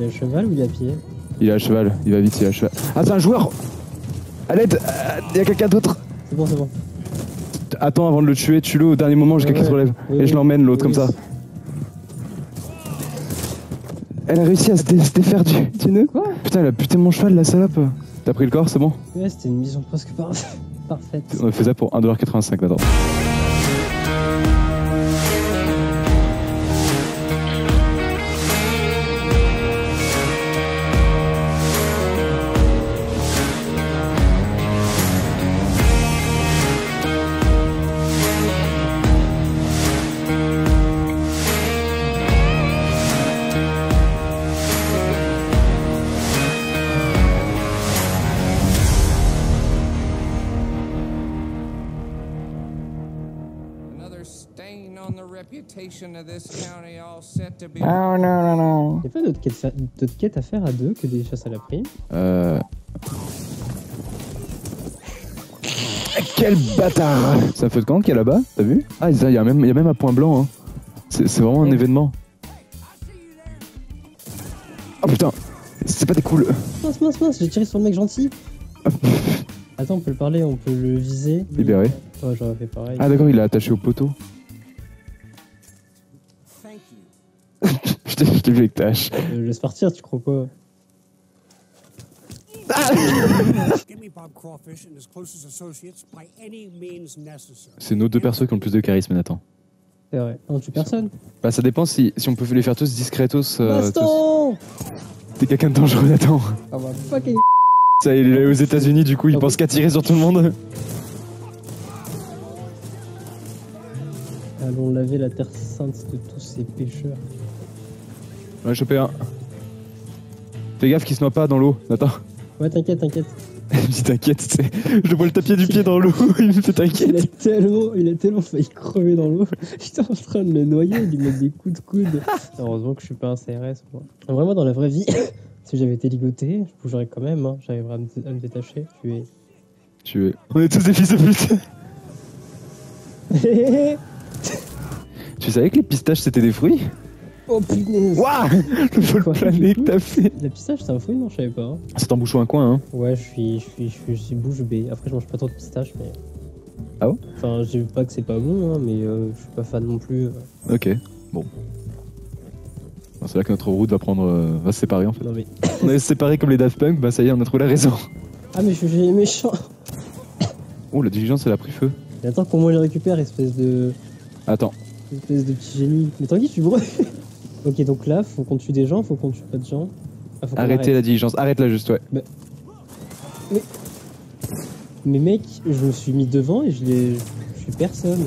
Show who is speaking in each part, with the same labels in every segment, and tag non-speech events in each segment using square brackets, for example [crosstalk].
Speaker 1: Il est à cheval ou il est à pied
Speaker 2: Il est à cheval, il va vite, il est à cheval. Ah, c'est un joueur À l'aide Il y a quelqu'un d'autre
Speaker 1: C'est bon, c'est bon.
Speaker 2: Attends avant de le tuer, tue-le au dernier moment jusqu'à
Speaker 1: Ouais,
Speaker 2: qu'il se relève.
Speaker 1: Oui,
Speaker 2: Et je l'emmène l'autre
Speaker 1: Oui,
Speaker 2: comme ça. Elle a réussi à se, dé- se défaire du, du nœud.
Speaker 1: Quoi?
Speaker 2: Putain, elle a buté mon cheval, la salope. T'as pris le corps, c'est bon?
Speaker 1: Ouais, c'était une mission presque par- [laughs] parfaite.
Speaker 2: On a fait ça pour 1,85$, attends.
Speaker 3: On the reputation of this county, all set to be.
Speaker 2: non, non, non.
Speaker 1: Y'a pas d'autres quêtes, d'autres quêtes à faire à deux que des chasses à la prime?
Speaker 2: Euh. Quel bâtard C'est un feu de camp qui est là-bas, t'as vu? Ah, il y, a même- y a même un point blanc. Hein. C'est vraiment un événement. Oh putain C'est pas des cool.
Speaker 1: Mince, mince, mince, j'ai tiré sur le mec gentil. [laughs] Attends, on peut le parler, on peut le viser.
Speaker 2: Libéré.
Speaker 1: Ouais, j'aurais fait pareil.
Speaker 2: Ah d'accord, il est attaché au poteau. Je t'ai vu avec ta hache.
Speaker 1: Euh, laisse partir, tu crois quoi? [laughs]
Speaker 2: C'est nos deux persos qui ont le plus de charisme, Nathan.
Speaker 1: C'est vrai. Non, tu personne.
Speaker 2: Bah ça dépend si, si on peut les faire tous discretos. euh,
Speaker 1: Baston
Speaker 2: tous. T'es quelqu'un de dangereux, Nathan.
Speaker 1: Ah bah fucking.
Speaker 2: Ça, il est aux États-Unis, du coup, il pense qu'à tirer sur tout le monde.
Speaker 1: Allons laver la terre sainte de tous ces pécheurs.
Speaker 2: On a chopé un. Fais gaffe qu'il se noie pas dans l'eau, Nathan.
Speaker 1: Ouais, t'inquiète, t'inquiète.
Speaker 2: Il me dit t'inquiète, tu sais. Je vois le tapier du pied dans l'eau. [laughs] Il me fait
Speaker 1: Il a
Speaker 2: t'inquiète.
Speaker 1: tellement, il a tellement failli crever dans l'eau. [laughs] J'étais en train de le noyer, il lui met des coups de coude. Heureusement que je suis pas un CRS, moi. Vraiment, dans la vraie vie, [coughs] si j'avais été ligoté, je bougerais quand même, hein. J'arriverais à me, à me détacher. Tu es.
Speaker 2: Tu es. On est tous des fils de pute. [laughs] Tu savais que les pistaches c'était des fruits?
Speaker 1: Oh punaise!
Speaker 2: Waouh Le vol plané que t'as fait.
Speaker 1: La pistache, c'est un fruit, non? Je savais pas. hein.
Speaker 2: C'est en bouchon un coin, hein.
Speaker 1: Ouais, je suis, je suis, je suis, je suis bouche bée. Après, je mange pas trop de pistaches, mais.
Speaker 2: Ah bon?
Speaker 1: Enfin, je dis pas que c'est pas bon, hein, mais euh, je suis pas fan non plus. euh.
Speaker 2: Ok, bon. Bon, C'est là que notre route va prendre, euh, va se séparer en fait.
Speaker 1: Non mais.
Speaker 2: On est séparés comme les Daft Punk, bah ça y est, on a trouvé la raison.
Speaker 1: Ah, mais je suis méchant!
Speaker 2: Oh, la diligence elle a pris feu.
Speaker 1: Mais attends, comment je les récupère, espèce de.
Speaker 2: Attends,
Speaker 1: Espèce de petit génie? Mais tranquille, je suis bourré. Ok, donc là, faut qu'on tue des gens, faut qu'on tue pas de gens. Ah, faut
Speaker 2: arrêtez la diligence, arrête là juste, ouais.
Speaker 1: Mais mec, je me suis mis devant et je l'ai. Je suis personne.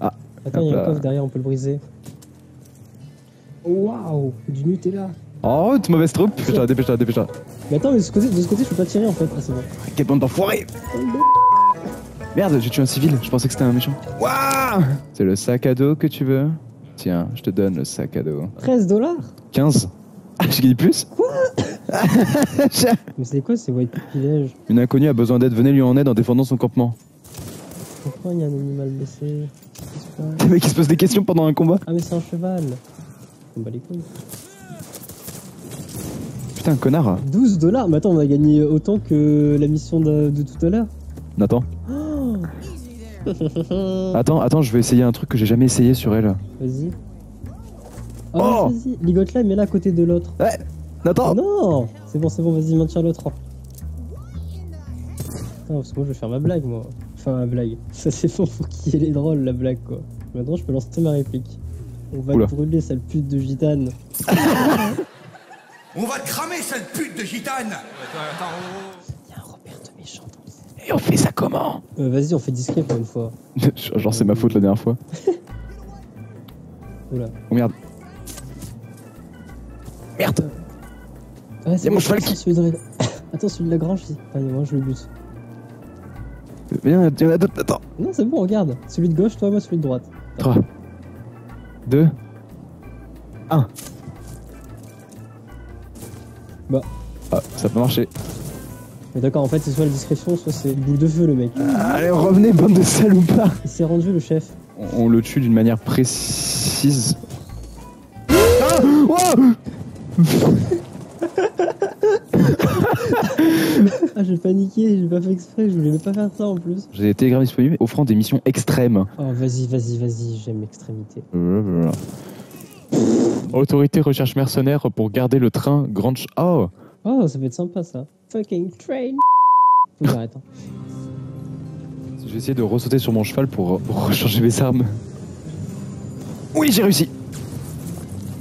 Speaker 2: Ah.
Speaker 1: Attends, il y a un coffre derrière, on peut le briser. Waouh, du Nutella.
Speaker 2: En route, mauvaise troupe Dépêche-toi, dépêche-toi, dépêche-toi.
Speaker 1: Mais attends, mais de ce côté, de ce côté je peux pas tirer en fait. Ah, c'est bon.
Speaker 2: Quelle bande d'enfoirés Merde, j'ai tué un civil, je pensais que c'était un méchant. Waouh C'est le sac à dos que tu veux Tiens, je te donne le sac à dos.
Speaker 1: 13 dollars
Speaker 2: 15 Ah, j'ai gagné plus [laughs]
Speaker 1: Mais c'est quoi ces white privilèges
Speaker 2: Une inconnue a besoin d'aide, venez lui en aide en défendant son campement.
Speaker 1: Pourquoi il y a un animal blessé
Speaker 2: Le mec qui se pose des questions pendant un combat.
Speaker 1: Ah, mais c'est un cheval. On bat les couilles.
Speaker 2: Putain, connard
Speaker 1: 12 dollars Mais attends, on a gagné autant que la mission de, de tout à l'heure.
Speaker 2: Nathan, attends, attends, je vais essayer un truc que j'ai jamais essayé sur elle.
Speaker 1: Vas-y.
Speaker 2: Oh
Speaker 1: Oh, vas-y, ligote-la, mets-la à côté de l'autre.
Speaker 2: Nathan
Speaker 1: Non C'est bon, c'est bon, vas-y, maintiens l'autre. Attends, parce que moi je vais faire ma blague, moi. Enfin, ma blague. [laughs] Ça c'est bon, faut qu'il y ait les drôles, la blague, quoi. Maintenant, je peux lancer ma réplique. On va
Speaker 2: Oula.
Speaker 1: te brûler, sale pute de gitane. [laughs]
Speaker 4: On va te cramer, sale pute de gitane
Speaker 1: Il y a un repère de méchant
Speaker 2: Et on fait ça comment
Speaker 1: Euh, Vas-y, on fait discret pour une fois. [laughs]
Speaker 2: Genre, c'est ma faute la dernière fois.
Speaker 1: Oula.
Speaker 2: Oh merde. Merde
Speaker 1: Ah, c'est
Speaker 2: mon cheval
Speaker 1: attends,
Speaker 2: qui-
Speaker 1: celui de... [laughs] Attends, celui de la grange, si. Allez, moi je le bute.
Speaker 2: Viens, il y en a d'autres, attends.
Speaker 1: Non, c'est bon, regarde. Celui de gauche, toi, moi, celui de droite.
Speaker 2: 3, 2, 1.
Speaker 1: Bah.
Speaker 2: Ah, ça peut marcher.
Speaker 1: Mais d'accord, en fait, c'est soit la discrétion, soit c'est boule de feu, le mec.
Speaker 2: Allez, revenez, bande de salopards
Speaker 1: Il s'est rendu, le chef.
Speaker 2: on, on le tue d'une manière précise. Ah Wow [laughs]
Speaker 1: Ah, j'ai paniqué, j'ai pas fait exprès, je voulais même pas faire ça en plus.
Speaker 2: J'ai des télégrammes disponibles offrant des missions extrêmes.
Speaker 1: Oh, vas-y, vas-y, vas-y, j'aime l'extrémité.
Speaker 2: Autorité recherche mercenaire pour garder le train Grande... Ch- Oh
Speaker 1: Oh, ça peut être sympa ça. Fucking train. [laughs] J'arrête. hein.
Speaker 2: J'ai essayé de ressauter sur mon cheval pour recharger mes armes. Oui, j'ai réussi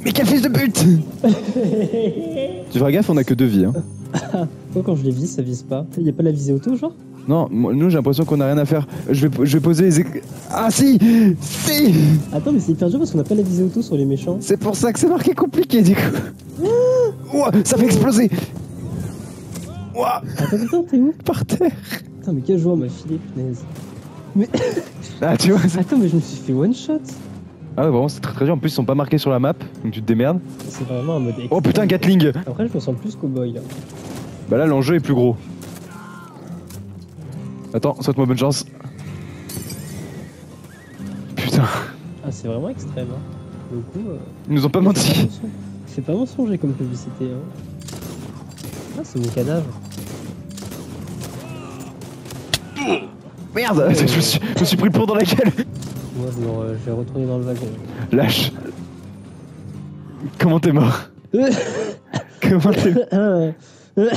Speaker 2: Mais quel fils de pute [laughs] Tu feras gaffe, on a que deux vies. Hein. [laughs]
Speaker 1: Pourquoi quand je les vise, ça vise pas Y a pas la visée auto, genre?
Speaker 2: Non, moi- nous j'ai l'impression qu'on a rien à faire. Je vais, je vais poser les... éc- Ah si Si
Speaker 1: Attends, mais c'est hyper dur parce qu'on a pas la visée auto sur les méchants.
Speaker 2: C'est pour ça que c'est marqué compliqué du coup. [gasps] Ouah, ça fait exploser
Speaker 1: Attends, attends, t'es où
Speaker 2: Par terre
Speaker 1: Putain, mais quelle joie m'a filé, punaise. [laughs]
Speaker 2: Ah tu vois c'est-
Speaker 1: Attends, mais je me suis fait one shot.
Speaker 2: Ah ouais, vraiment c'est très très dur. En plus ils sont pas marqués sur la map, donc tu te démerdes.
Speaker 1: C'est vraiment un mode extrême.
Speaker 2: Oh putain, Gatling
Speaker 1: Après, je me sens plus cowboy là.
Speaker 2: Bah là l'enjeu est plus gros. Attends, souhaite-moi bonne chance. Putain,
Speaker 1: Ah, c'est vraiment extrême. Hein. Le coup. euh,
Speaker 2: ils nous ont pas menti.
Speaker 1: C'est pas mensonger comme publicité. Hein. Ah, c'est mon cadavre.
Speaker 2: Merde [laughs] je, me suis, je me suis pris le dans la gueule
Speaker 1: Moi, je, me- je vais retourner dans le wagon.
Speaker 2: Lâche Comment t'es mort [laughs] Comment t'es
Speaker 1: Mais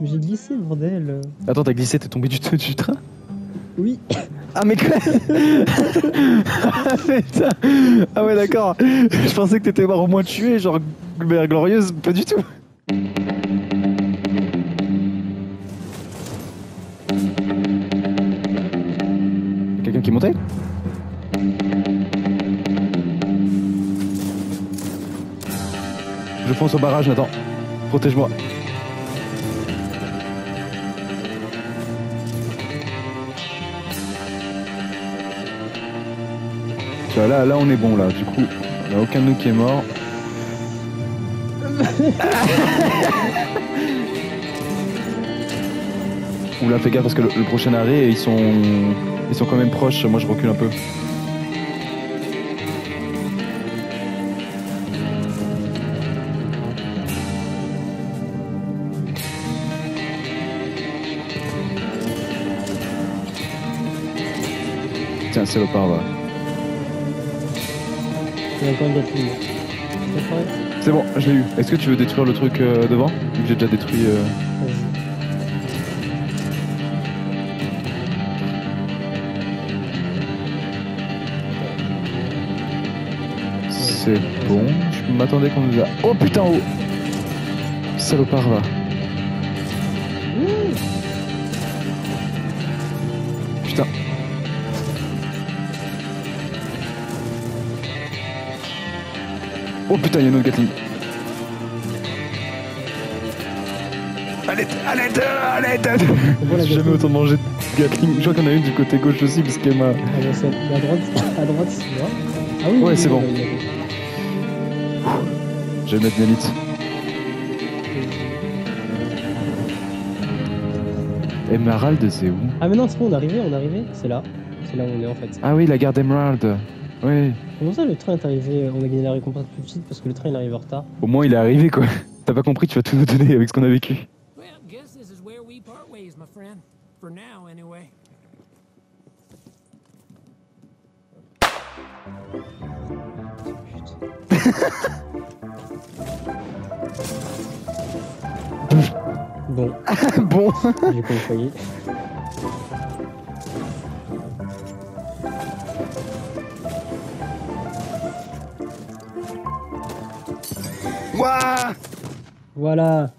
Speaker 1: [laughs] j'ai glissé, bordel.
Speaker 2: Attends, t'as glissé, t'es tombé du, du train
Speaker 1: Oui.
Speaker 2: Ah mais quoi Ah putain Ah ouais d'accord Je pensais que t'étais mort au moins tué, genre glorieuse, pas du tout Quelqu'un qui est monté? Je fonce au barrage, Nathan. Protège-moi. Là, là, on est bon, là. Du coup, il n'y a aucun de nous qui est mort. Oula, fais gaffe parce que le, le prochain arrêt, ils sont, ils sont quand même proches. Moi, je recule un peu. Tiens, salopard, va.
Speaker 1: Il y a encore une. C'est
Speaker 2: C'est bon, je l'ai eu. Est-ce que tu veux détruire le truc euh, devant? J'ai déjà détruit. euh. C'est bon. Je m'attendais qu'on nous a. Oh putain, oh Salopard, va. Oh putain, il y a une autre Gatling. Allez, allez, allez,
Speaker 1: Voilà,
Speaker 2: J'ai jamais autant mangé de Gatling. Je crois qu'il y en a une du côté gauche aussi, parce qu'elle m'a.
Speaker 1: Ah, à droite, à droite, c'est moi. Ah oui,
Speaker 2: Ouais,
Speaker 1: oui,
Speaker 2: c'est
Speaker 1: oui,
Speaker 2: bon. Je vais mettre Dynamite. Emerald, c'est où?
Speaker 1: Ah, mais non, c'est bon, on est arrivé, on est arrivé. C'est là. C'est là où on est en fait.
Speaker 2: Ah oui, la gare d'Emerald. Oui.
Speaker 1: Comment ça, le train est arrivé On a gagné la récompense plus vite parce que le train il arrive en retard.
Speaker 2: Au moins, il est arrivé, quoi. [laughs] T'as pas compris, tu vas tout nous donner avec ce qu'on a vécu.
Speaker 1: Bon, [laughs]
Speaker 2: bon.
Speaker 1: j'ai compris. [laughs]
Speaker 2: Ouah
Speaker 1: Voilà.